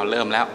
เอาเริ่มแล้ว